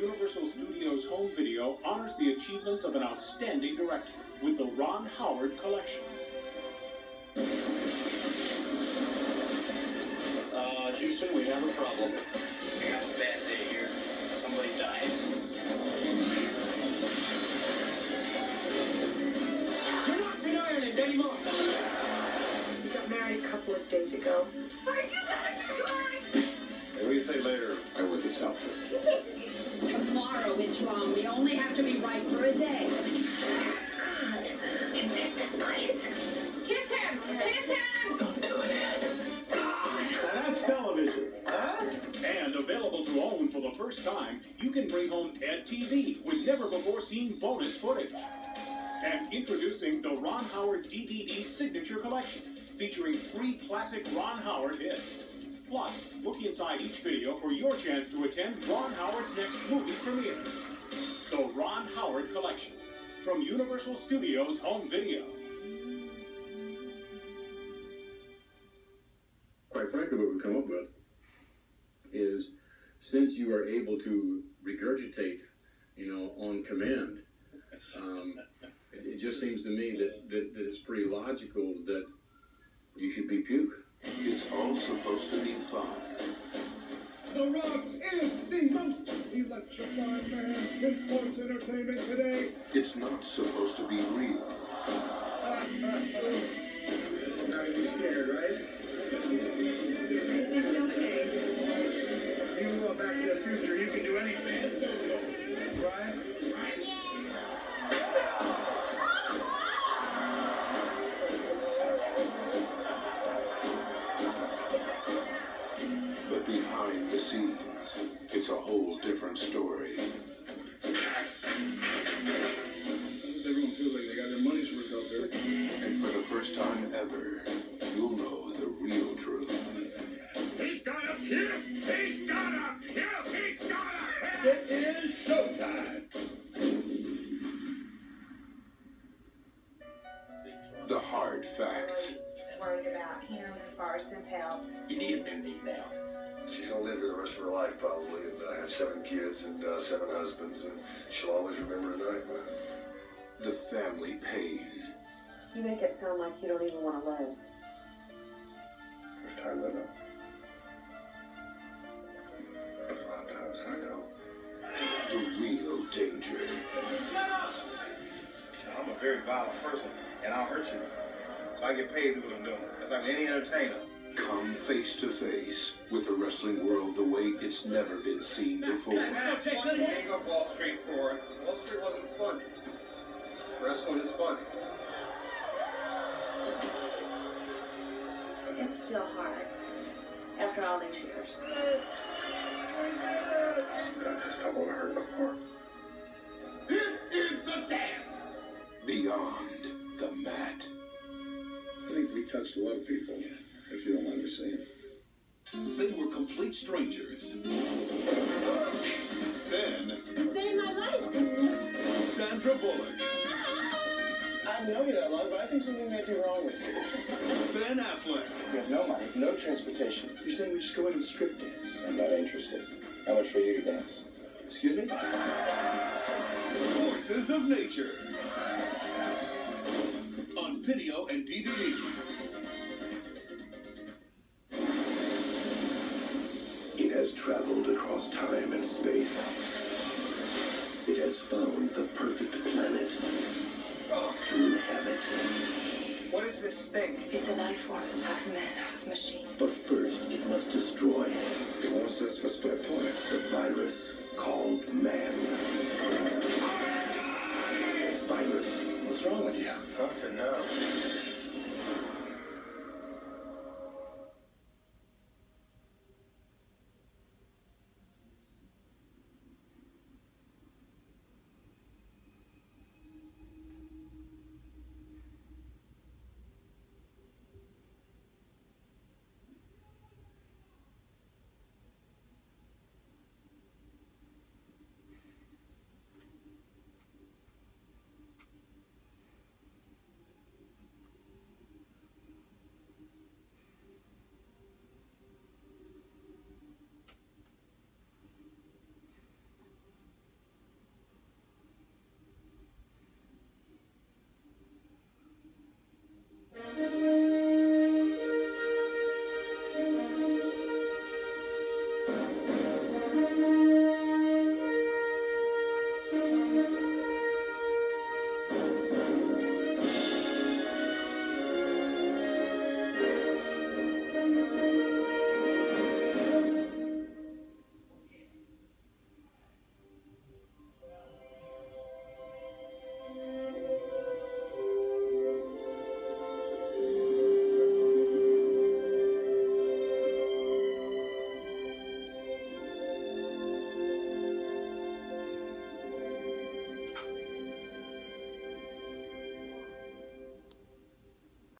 Universal Studios home Video honors the achievements of an outstanding director with the Ron Howard Collection. Uh, Houston, we have a problem. I got a bad day here. Somebody dies. You're not denying it anymore. We got married a couple of days ago. And we say later, I wear this outfit. Tomorrow it's wrong. We only have to be right for a day. God, I miss this place. Kiss him! Kiss him! Don't do it, Ed. Now that's television, huh? And available to own for the first time, you can bring home EDtv with never before seen bonus footage. And introducing the Ron Howard DVD Signature Collection, featuring three classic Ron Howard hits. Plus, look inside each video for your chance to attend Ron Howard's next movie premiere. The Ron Howard Collection from Universal Studios Home Video. quite frankly, what we come up with is since you are able to regurgitate, you know, on command, um, it, it just seems to me that, that, that it's pretty logical that you should be puke. It's all supposed to be fun. The Rock is the most electrifying man in sports entertainment today. It's not supposed to be real. Not even scared, right? It's gonna be okay. You uh, Back to the Future, you can do anything. Right? But behind the scenes, it's a whole different story. Everyone feels like they got their money's worth out there. And for the first time ever, you'll know the real truth. He's gonna puke! He's gonna puke! He's gonna puke! It is showtime. The hard facts. Worried about him as far as his health. You need a new knee now. She's gonna live here the rest of her life probably, and uh, have seven kids and uh, seven husbands, and she'll always remember tonight. But The family pain. You make it sound like you don't even want to live. there's time I know. There's a lot of times I know. The real danger. I'm a very violent person, and I'll hurt you. So I get paid to do what I'm doing. That's like any entertainer. Come face to face with the wrestling world the way it's never been seen before. What gave up Wall Street for? Wall Street wasn't fun. Wrestling is fun. It's still hard. After all these years. I just don't want to hurt no more. This is the dance. Beyond the mat. I think we touched a lot of people, if you don't mind me saying. They were complete strangers. Then, Save my life! Sandra Bullock, I've known you that long, but I think something may be wrong with you. Ben Affleck, We have no money, no transportation. You're saying we just go in and strip dance? I'm not interested. How much for you to dance? Excuse me? Forces of Nature. On video and DVD. Time and space. It has found the perfect planet to inhabit. What is this thing? It's a life form, half man, half machine. But first,